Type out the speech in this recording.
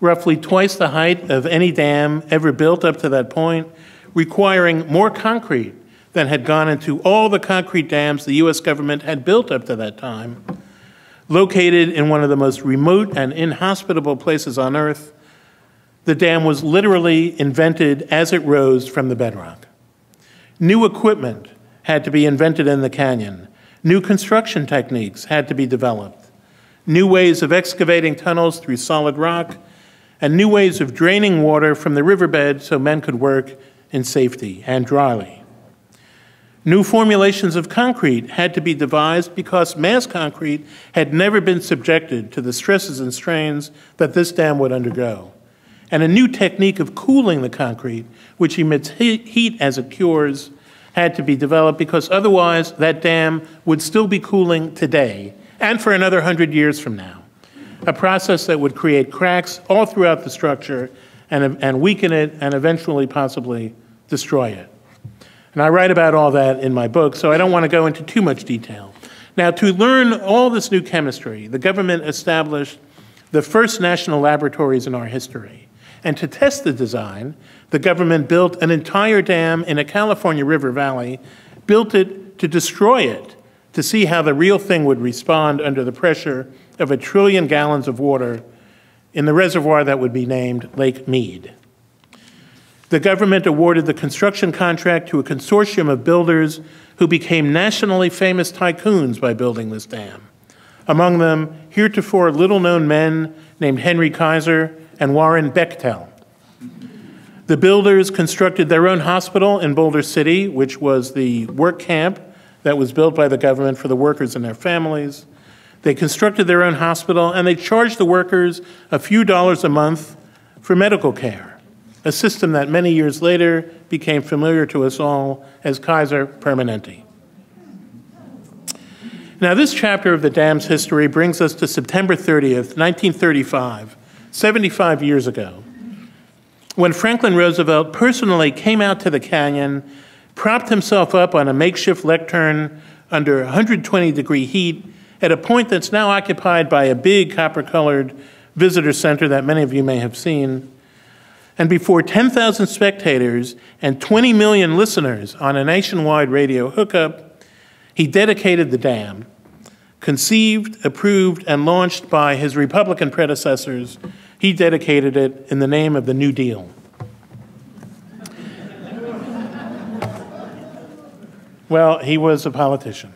roughly twice the height of any dam ever built up to that point, requiring more concrete than had gone into all the concrete dams the U.S. government had built up to that time. Located in one of the most remote and inhospitable places on Earth, the dam was literally invented as it rose from the bedrock. New equipment had to be invented in the canyon. New construction techniques had to be developed. New ways of excavating tunnels through solid rock, and new ways of draining water from the riverbed so men could work in safety and dryly. New formulations of concrete had to be devised because mass concrete had never been subjected to the stresses and strains that this dam would undergo. And a new technique of cooling the concrete, which emits heat as it cures, had to be developed because otherwise that dam would still be cooling today and for another 100 years from now. A process that would create cracks all throughout the structure and, and weaken it and eventually possibly destroy it. And I write about all that in my book, so I don't want to go into too much detail. Now, to learn all this new chemistry, the government established the first national laboratories in our history. And to test the design, the government built an entire dam in a California river valley, built it to destroy it, to see how the real thing would respond under the pressure of a trillion gallons of water in the reservoir that would be named Lake Mead. The government awarded the construction contract to a consortium of builders who became nationally famous tycoons by building this dam. Among them, heretofore little known men named Henry Kaiser and Warren Bechtel. The builders constructed their own hospital in Boulder City, which was the work camp that was built by the government for the workers and their families. They constructed their own hospital and they charged the workers a few dollars a month for medical care a system that many years later became familiar to us all as Kaiser Permanente. Now, this chapter of the dam's history brings us to September 30th, 1935, 75 years ago, when Franklin Roosevelt personally came out to the canyon, propped himself up on a makeshift lectern under 120 degree heat at a point that's now occupied by a big copper colored visitor center that many of you may have seen and before 10,000 spectators and 20 million listeners on a nationwide radio hookup, he dedicated the dam, conceived, approved, and launched by his Republican predecessors. He dedicated it in the name of the New Deal. Well, he was a politician.